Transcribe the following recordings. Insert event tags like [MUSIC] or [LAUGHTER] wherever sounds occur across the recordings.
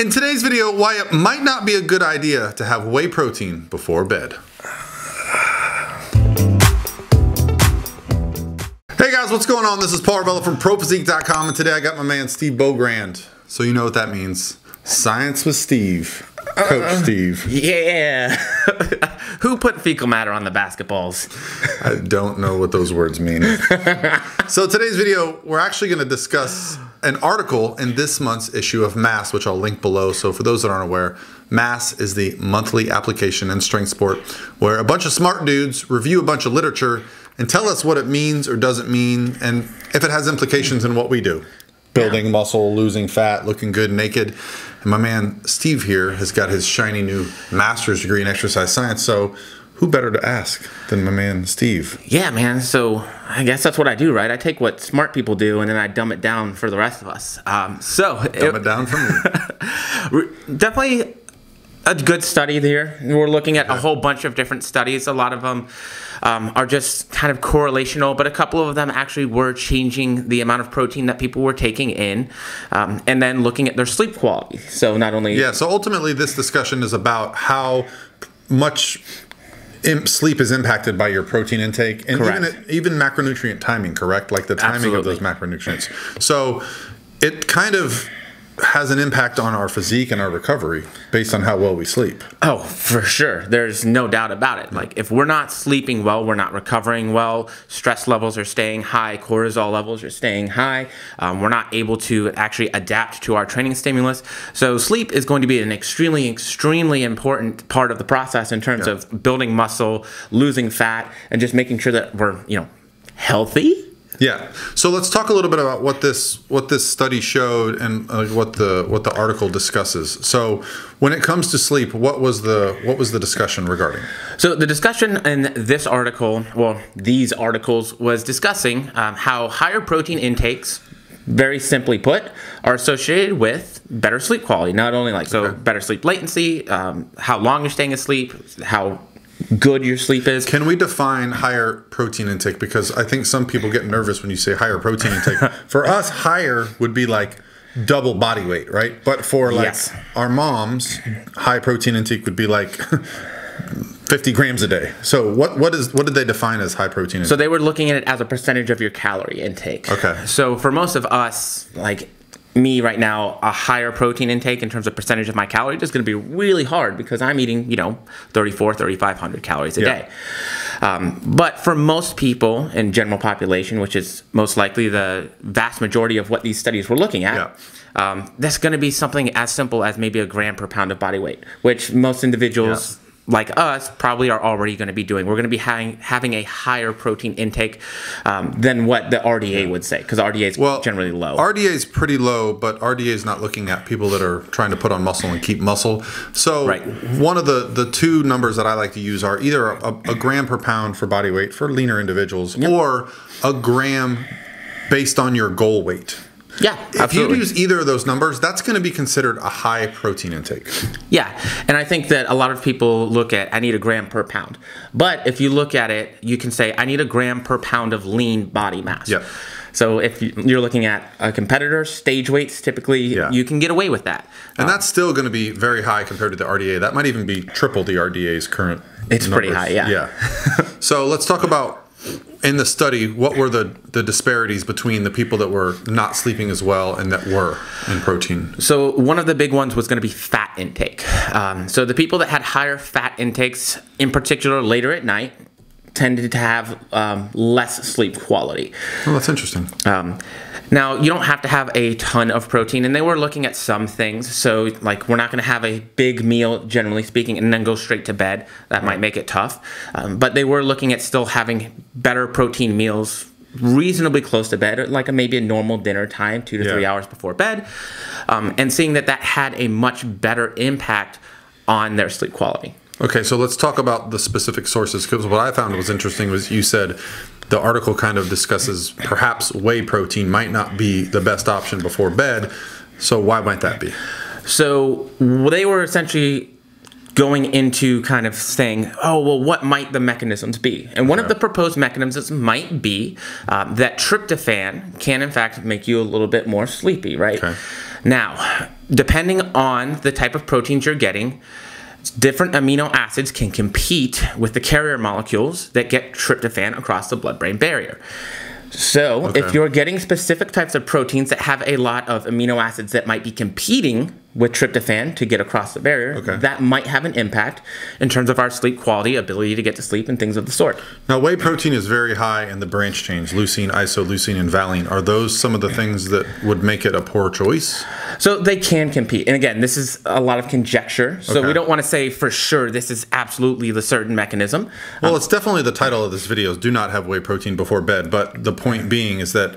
In today's video, why it might not be a good idea to have whey protein before bed. Hey guys, what's going on? This is Paul Revelia from ProPhysique.com and today I got my man Steve Bogrand. So you know what that means. Science with Steve. Coach uh, Steve. Yeah. [LAUGHS] Who put fecal matter on the basketballs? I don't know what those words mean. [LAUGHS] so today's video, we're actually going to discuss an article in this month's issue of Mass, which I'll link below. So for those that aren't aware, Mass is the monthly application in strength sport where a bunch of smart dudes review a bunch of literature and tell us what it means or doesn't mean and if it has implications in what we do. Building yeah. muscle, losing fat, looking good naked. And my man Steve here has got his shiny new master's degree in exercise science. So who better to ask than my man Steve? Yeah, man. So I guess that's what I do, right? I take what smart people do and then I dumb it down for the rest of us. Um, so dumb it, it down for me. [LAUGHS] definitely a good study there. We're looking at a whole bunch of different studies. A lot of them um, are just kind of correlational, but a couple of them actually were changing the amount of protein that people were taking in, um, and then looking at their sleep quality. So not only yeah. So ultimately, this discussion is about how much sleep is impacted by your protein intake and correct. even even macronutrient timing. Correct, like the timing Absolutely. of those macronutrients. So it kind of has an impact on our physique and our recovery based on how well we sleep. Oh, for sure. There's no doubt about it. Like if we're not sleeping well, we're not recovering well, stress levels are staying high, cortisol levels are staying high. Um, we're not able to actually adapt to our training stimulus. So sleep is going to be an extremely, extremely important part of the process in terms yeah. of building muscle, losing fat, and just making sure that we're, you know, healthy yeah. So let's talk a little bit about what this what this study showed and uh, what the what the article discusses. So when it comes to sleep, what was the what was the discussion regarding? So the discussion in this article, well, these articles was discussing um, how higher protein intakes very simply put, are associated with better sleep quality. Not only like so, okay. better sleep latency, um, how long you're staying asleep, how good your sleep is. Can we define higher protein intake? Because I think some people get nervous when you say higher protein intake. [LAUGHS] for us, higher would be like double body weight, right? But for like yes. our moms, high protein intake would be like [LAUGHS] 50 grams a day. So what what is what did they define as high protein? Intake? So they were looking at it as a percentage of your calorie intake. Okay. So for most of us, like me right now a higher protein intake in terms of percentage of my calories is going to be really hard because I'm eating, you know, 34, 3,500 calories a yeah. day. Um, but for most people in general population, which is most likely the vast majority of what these studies were looking at, yeah. um, that's going to be something as simple as maybe a gram per pound of body weight, which most individuals yeah like us probably are already going to be doing. We're going to be having having a higher protein intake um, than what the RDA would say because RDA is well, generally low. RDA is pretty low, but RDA is not looking at people that are trying to put on muscle and keep muscle. So right. one of the the two numbers that I like to use are either a, a gram per pound for body weight for leaner individuals yep. or a gram based on your goal weight. Yeah, if you use either of those numbers, that's going to be considered a high protein intake. Yeah, and I think that a lot of people look at I need a gram per pound, but if you look at it, you can say I need a gram per pound of lean body mass. Yeah. So if you're looking at a competitor, stage weights, typically yeah. you can get away with that. And um, that's still going to be very high compared to the RDA. That might even be triple the RDA's current. It's numbers. pretty high, yeah. Yeah. [LAUGHS] so let's talk about in the study, what were the, the disparities between the people that were not sleeping as well and that were in protein? So, one of the big ones was going to be fat intake. Um, so, the people that had higher fat intakes, in particular later at night, tended to have um, less sleep quality. Oh, that's interesting. Um, now, you don't have to have a ton of protein, and they were looking at some things. So, like, we're not going to have a big meal, generally speaking, and then go straight to bed. That might make it tough. Um, but they were looking at still having better protein meals reasonably close to bed, like a, maybe a normal dinner time, two to yeah. three hours before bed, um, and seeing that that had a much better impact on their sleep quality. Okay, so let's talk about the specific sources because what I found was interesting was you said the article kind of discusses perhaps whey protein might not be the best option before bed. So why might that be? So they were essentially going into kind of saying, oh, well, what might the mechanisms be? And one okay. of the proposed mechanisms might be um, that tryptophan can, in fact, make you a little bit more sleepy, right? Okay. Now, depending on the type of proteins you're getting, different amino acids can compete with the carrier molecules that get tryptophan across the blood brain barrier. So, Okay. if you're getting specific types of proteins that have a lot of amino acids that might be competing with tryptophan to get across the barrier, Okay. that might have an impact in terms of our sleep quality, ability to get to sleep, and things of the sort. Now, whey protein is very high in the branch chains leucine, isoleucine, and valine. Are those some of the things that would make it a poor choice? So they can compete. And again, this is a lot of conjecture. So Okay. we don't want to say for sure this is absolutely the certain mechanism. Well, um, it's definitely the title of this video is "Do not have whey protein before bed." But the point being is that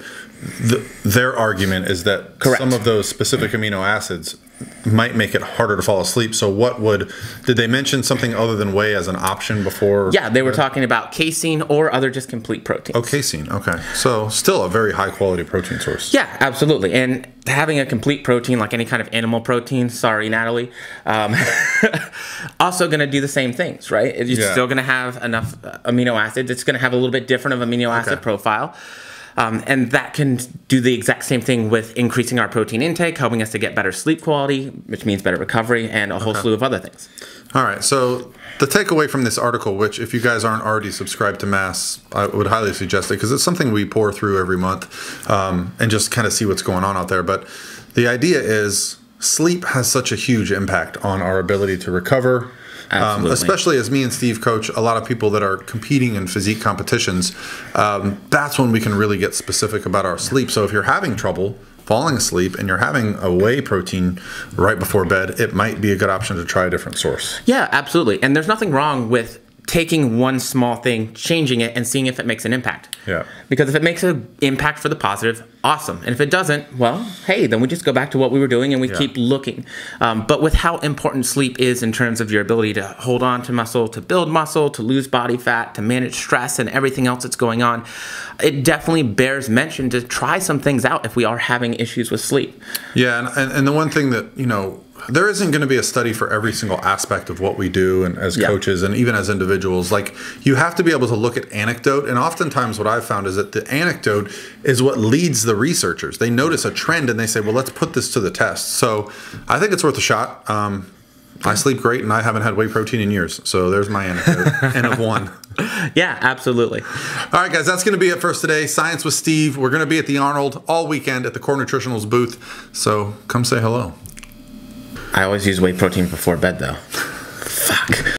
the, their argument is that Correct. some of those specific amino acids might make it harder to fall asleep. So, what would did they mention something other than whey as an option before? Yeah, they were talking about casein or other just complete proteins. Oh, casein. Okay, so still a very high quality protein source. Yeah, absolutely. And having a complete protein, like any kind of animal protein, sorry, Natalie, um, [LAUGHS] also going to do the same things, right? You're Yeah. still going to have enough uh, amino acids. It's going to have a little bit different of amino acid Okay. profile. Um, and that can do the exact same thing with increasing our protein intake, helping us to get better sleep quality, which means better recovery, and a whole slew of other things. All right. So the takeaway from this article, which if you guys aren't already subscribed to Mass, I would highly suggest it because it's something we pour through every month um, and just kind of see what's going on out there. But the idea is sleep has such a huge impact on our ability to recover. Um, especially as me and Steve coach a lot of people that are competing in physique competitions, um, that's when we can really get specific about our sleep. So if you're having trouble falling asleep and you're having a whey protein right before bed, it might be a good option to try a different source. Yeah, absolutely. And there's nothing wrong with taking one small thing, changing it, and seeing if it makes an impact. Yeah. Because if it makes an impact for the positive, awesome. And if it doesn't, well, hey, then we just go back to what we were doing and we Yeah. keep looking. Um, but with how important sleep is in terms of your ability to hold on to muscle, to build muscle, to lose body fat, to manage stress, and everything else that's going on, it definitely bears mention to try some things out if we are having issues with sleep. Yeah, and, and, and the one thing that, you know, there isn't going to be a study for every single aspect of what we do and as Yeah. coaches and even as individuals. Like you have to be able to look at anecdote and oftentimes what I've found is that the anecdote is what leads the researchers. They notice a trend and they say, "Well, let's put this to the test." So, I think it's worth a shot. Um, I sleep great and I haven't had whey protein in years. So, there's my anecdote. [LAUGHS] N of 1. Yeah, absolutely. All right, guys, that's going to be it for us today. Science with Steve. We're going to be at the Arnold all weekend at the Core Nutritionals booth. So, come say hello. I always use whey protein before bed, though. Fuck.